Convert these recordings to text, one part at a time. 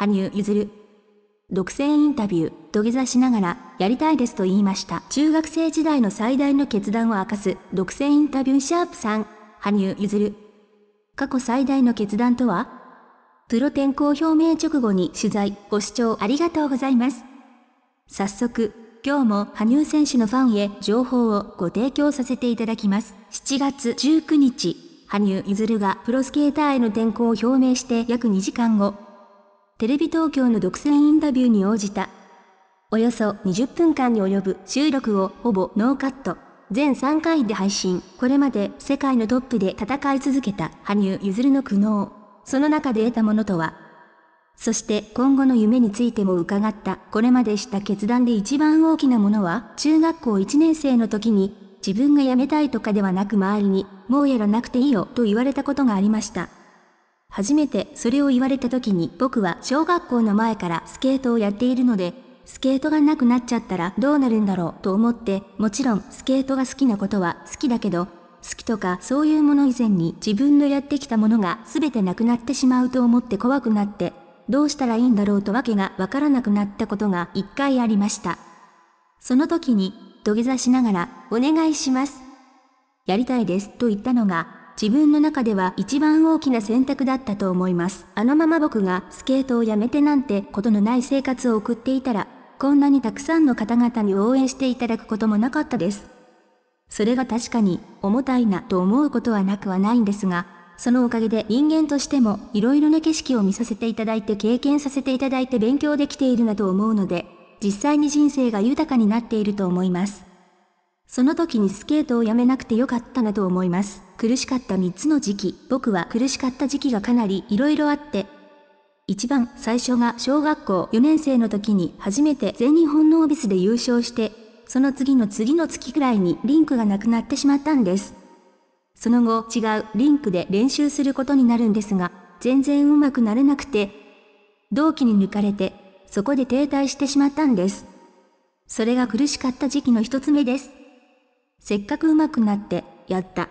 羽生結弦。独占インタビュー、土下座しながら、やりたいですと言いました。中学生時代の最大の決断を明かす、独占インタビューシャープ3、羽生結弦。過去最大の決断とはプロ転向表明直後に取材、ご視聴ありがとうございます。早速、今日も羽生選手のファンへ情報をご提供させていただきます。7月19日、羽生結弦がプロスケーターへの転向を表明して約2時間後、テレビ東京の独占インタビューに応じた。およそ20分間に及ぶ収録をほぼノーカット。全3回で配信。これまで世界のトップで戦い続けた羽生結弦の苦悩。その中で得たものとはそして今後の夢についても伺った。これまでした決断で一番大きなものは、中学校1年生の時に、自分が辞めたいとかではなく周りに、もうやらなくていいよと言われたことがありました。初めてそれを言われた時に僕は小学校の前からスケートをやっているので、スケートがなくなっちゃったらどうなるんだろうと思って、もちろんスケートが好きなことは好きだけど、好きとかそういうもの以前に自分のやってきたものが全てなくなってしまうと思って怖くなって、どうしたらいいんだろうとわけがわからなくなったことが一回ありました。その時に土下座しながらお願いします。やりたいですと言ったのが自分の中では一番大きな選択だったと思います。あのまま僕がスケートをやめてなんてことのない生活を送っていたら、こんなにたくさんの方々に応援していただくこともなかったです。それが確かに重たいなと思うことはなくはないんですが、そのおかげで人間としても色々な景色を見させていただいて経験させていただいて勉強できているなと思うので、実際に人生が豊かになっていると思います。その時にスケートをやめなくてよかったなと思います。苦しかった3つの時期、僕は苦しかった時期がかなり色々あって、一番最初が小学校4年生の時に初めて全日本ノービスで優勝して、その次の次の月くらいにリンクがなくなってしまったんです。その後違うリンクで練習することになるんですが、全然うまくなれなくて、同期に抜かれて、そこで停滞してしまったんです。それが苦しかった時期の一つ目です。せっかく上手くなって、やった。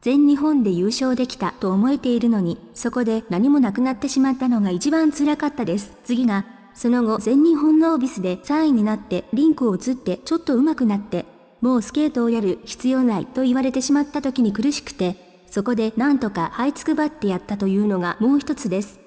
全日本で優勝できたと思えているのに、そこで何もなくなってしまったのが一番辛かったです。次が、その後全日本ノービスで3位になってリンクを移ってちょっと上手くなって、もうスケートをやる必要ないと言われてしまった時に苦しくて、そこでなんとか這いつくばってやったというのがもう一つです。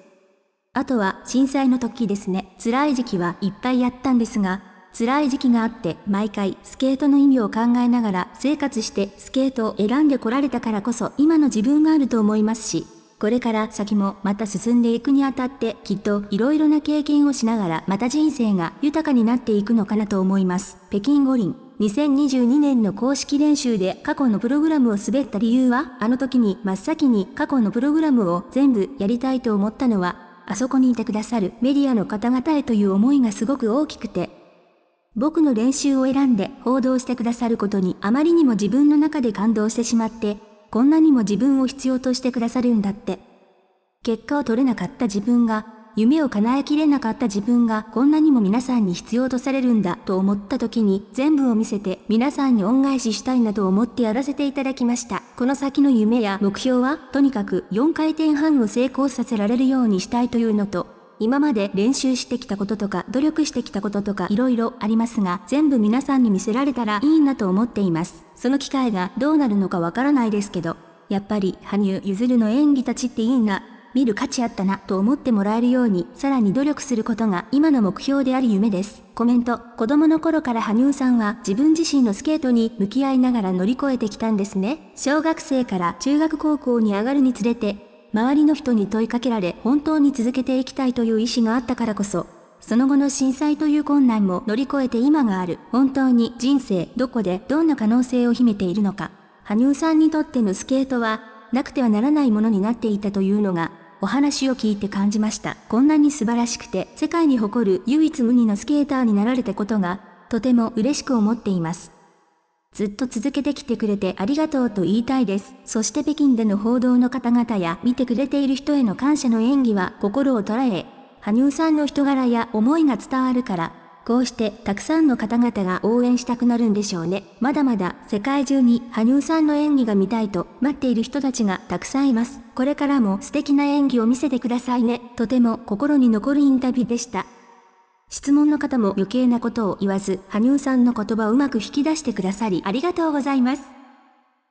あとは震災の時ですね。辛い時期はいっぱいやったんですが、辛い時期があって毎回スケートの意味を考えながら生活してスケートを選んでこられたからこそ今の自分があると思いますし、これから先もまた進んでいくにあたってきっといろいろな経験をしながらまた人生が豊かになっていくのかなと思います。北京五輪2022年の公式練習で過去のプログラムを滑った理由は？あの時に真っ先に過去のプログラムを全部やりたいと思ったのはあそこにいてくださるメディアの方々へという思いがすごく大きくて僕の練習を選んで報道してくださることにあまりにも自分の中で感動してしまって、こんなにも自分を必要としてくださるんだって。結果を取れなかった自分が、夢を叶えきれなかった自分がこんなにも皆さんに必要とされるんだと思った時に全部を見せて皆さんに恩返ししたいなと思ってやらせていただきました。この先の夢や目標はとにかく4回転半を成功させられるようにしたいというのと今まで練習してきたこととか努力してきたこととか色々ありますが、全部皆さんに見せられたらいいなと思っています。その機会がどうなるのかわからないですけど、やっぱり羽生結弦の演技たちっていいな、見る価値あったなと思ってもらえるように、さらに努力することが今の目標であり夢です。コメント、子供の頃から羽生さんは自分自身のスケートに向き合いながら乗り越えてきたんですね。小学生から中学高校に上がるにつれて、周りの人に問いかけられ本当に続けていきたいという意志があったからこそ、その後の震災という困難も乗り越えて今がある。本当に人生どこでどんな可能性を秘めているのか。羽生さんにとってのスケートは、なくてはならないものになっていたというのが、お話を聞いて感じました。こんなに素晴らしくて、世界に誇る唯一無二のスケーターになられたことが、とても嬉しく思っています。ずっと続けてきてくれてありがとうと言いたいです。そして北京での報道の方々や見てくれている人への感謝の演技は心を捉え、羽生さんの人柄や思いが伝わるから、こうしてたくさんの方々が応援したくなるんでしょうね。まだまだ世界中に羽生さんの演技が見たいと待っている人たちがたくさんいます。これからも素敵な演技を見せてくださいね。とても心に残るインタビューでした。質問の方も余計なことを言わず、羽生さんの言葉をうまく引き出してくださりありがとうございます。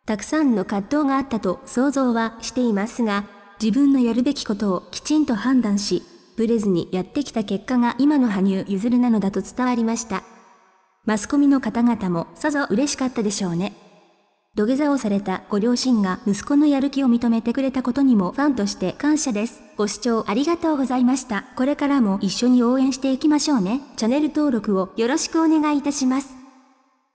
たくさんの葛藤があったと想像はしていますが、自分のやるべきことをきちんと判断し、ブレずにやってきた結果が今の羽生結弦なのだと伝わりました。マスコミの方々もさぞ嬉しかったでしょうね。土下座をされたご両親が息子のやる気を認めてくれたことにもファンとして感謝です。ご視聴ありがとうございました。これからも一緒に応援していきましょうね。チャンネル登録をよろしくお願いいたします。